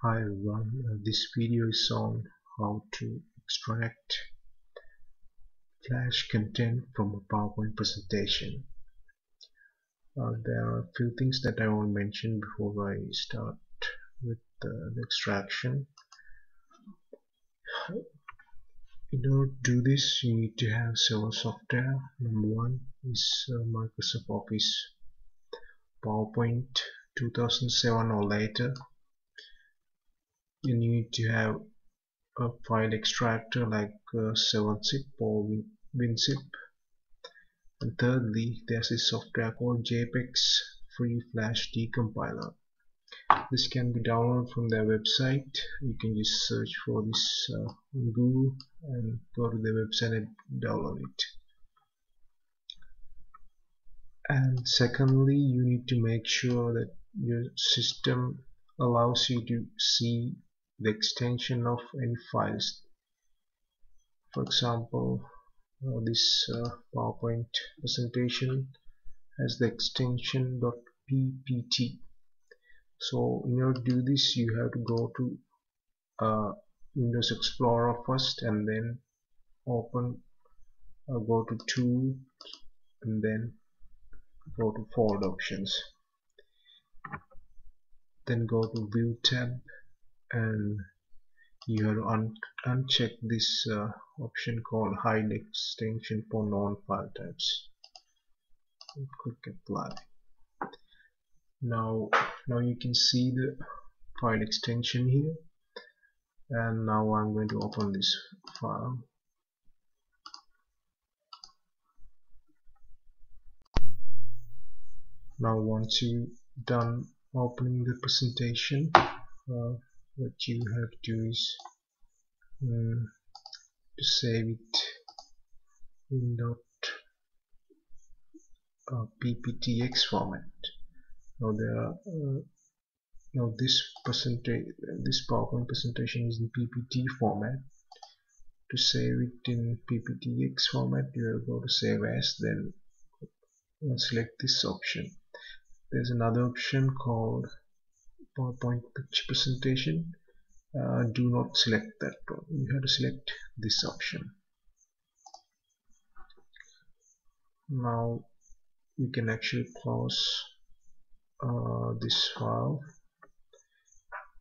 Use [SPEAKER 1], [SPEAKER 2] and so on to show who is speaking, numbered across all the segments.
[SPEAKER 1] Hi everyone, uh, this video is on how to extract flash content from a PowerPoint presentation. Uh, there are a few things that I want to mention before I start with uh, the extraction. In order to do this, you need to have several software. Number one is uh, Microsoft Office PowerPoint 2007 or later you need to have a file extractor like uh, 7zip or WinZip and thirdly there's a software called JPEXS Free Flash Decompiler. This can be downloaded from their website. You can just search for this uh, on Google and go to their website and download it. And secondly you need to make sure that your system allows you to see the extension of any files. For example uh, this uh, PowerPoint presentation has the extension .ppt so in order to do this you have to go to uh, Windows Explorer first and then open uh, go to tool and then go to folder options. Then go to view tab and you have un uncheck this uh, option called hide extension for non-file types. And click apply. Now now you can see the file extension here. And now I'm going to open this file. Now once you done opening the presentation uh, what you have to do is um, to save it in dot uh, pptx format. Now there are uh, now this percentage this PowerPoint presentation is in PPT format. To save it in PPTX format you will go to save as then select this option. There's another option called PowerPoint picture presentation uh, do not select that you have to select this option. Now we can actually close uh, this file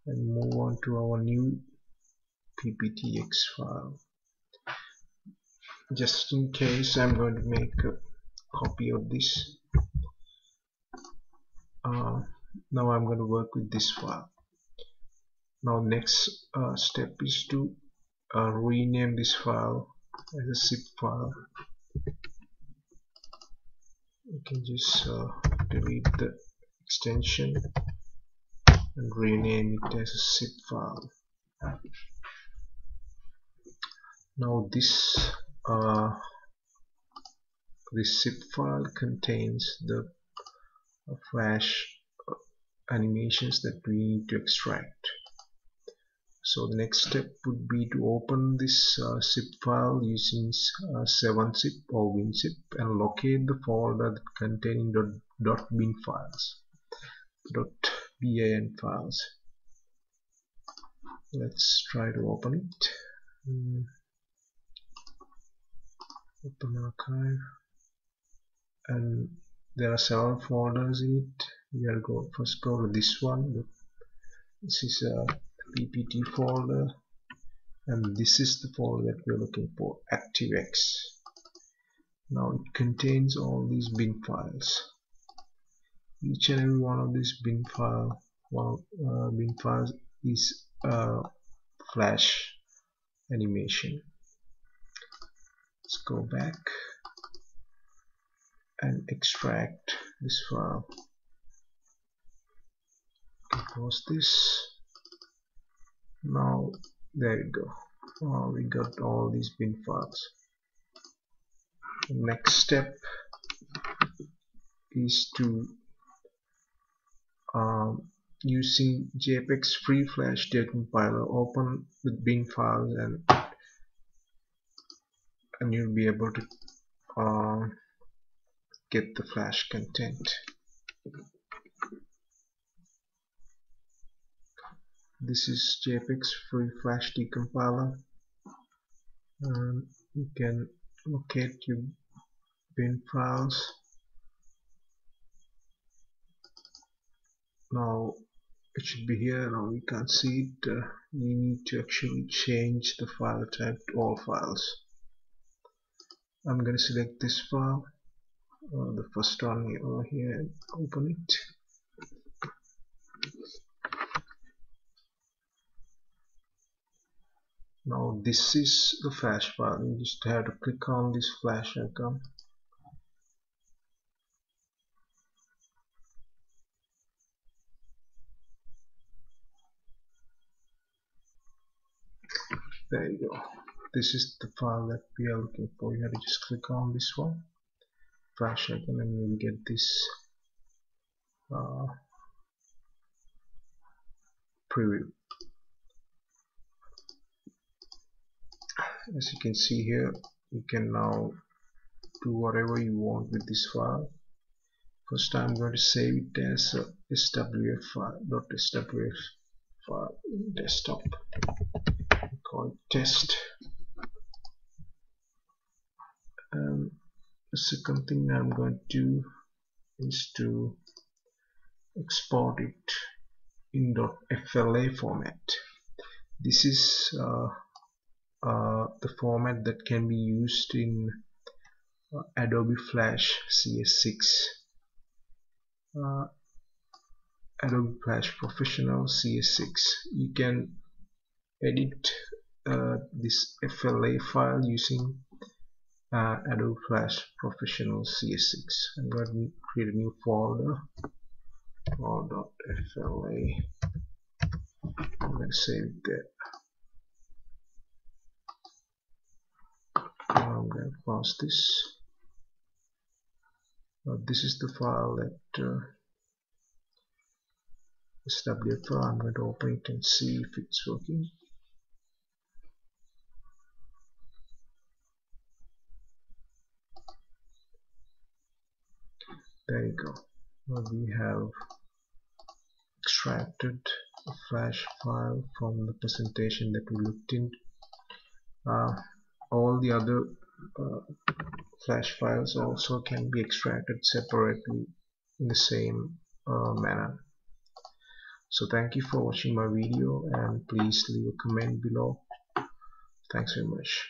[SPEAKER 1] and move on to our new pptx file. Just in case I'm going to make a copy of this. Uh, now I'm going to work with this file. Now next uh, step is to uh, rename this file as a zip file. You can just uh, delete the extension and rename it as a zip file. Now this uh, this zip file contains the flash animations that we need to extract. So the next step would be to open this uh, zip file using uh, 7zip or WinZip and locate the folder containing dot, .bin files dot .bin files. Let's try to open it. Mm. open archive. And there are several folders in it. We are go first go to this one. This is a ppt folder. And this is the folder that we are looking for ActiveX. Now it contains all these bin files. Each and every one of these bin file one uh, bin files is a flash animation. Let's go back and extract this file. Close this. Now there you go. We got all these bin files. The next step is to um, using JPEXS free flash decompiler open the bin files and and you'll be able to uh, get the flash content. This is JPEXS free flash decompiler. And you can locate your bin files. Now it should be here. Now we can't see it. Uh, we need to actually change the file type to all files. I'm going to select this file uh, the first one over here and open it. Now this is the flash file you just have to click on this flash icon. There you go. This is the file that we are looking for. You have to just click on this one flash icon and will get this uh, preview. As you can see here you can now do whatever you want with this file. First I'm going to save it as a swf file .swf file desktop. Called test and the second thing I'm going to do is to export it in .fla format. This is uh, uh, the format that can be used in uh, Adobe Flash CS6 uh, Adobe Flash Professional CS6 you can edit uh, this FLA file using uh, Adobe Flash Professional CS6 I'm going to create a new folder .fla I'm going to save there now I'm going to pause this. Uh, this is the file that uh, SWF I'm going to open it and see if it's working there you go. Now we have extracted a flash file from the presentation that we looked in. Uh, all the other uh, flash files also can be extracted separately in the same uh, manner. So thank you for watching my video and please leave a comment below. Thanks very much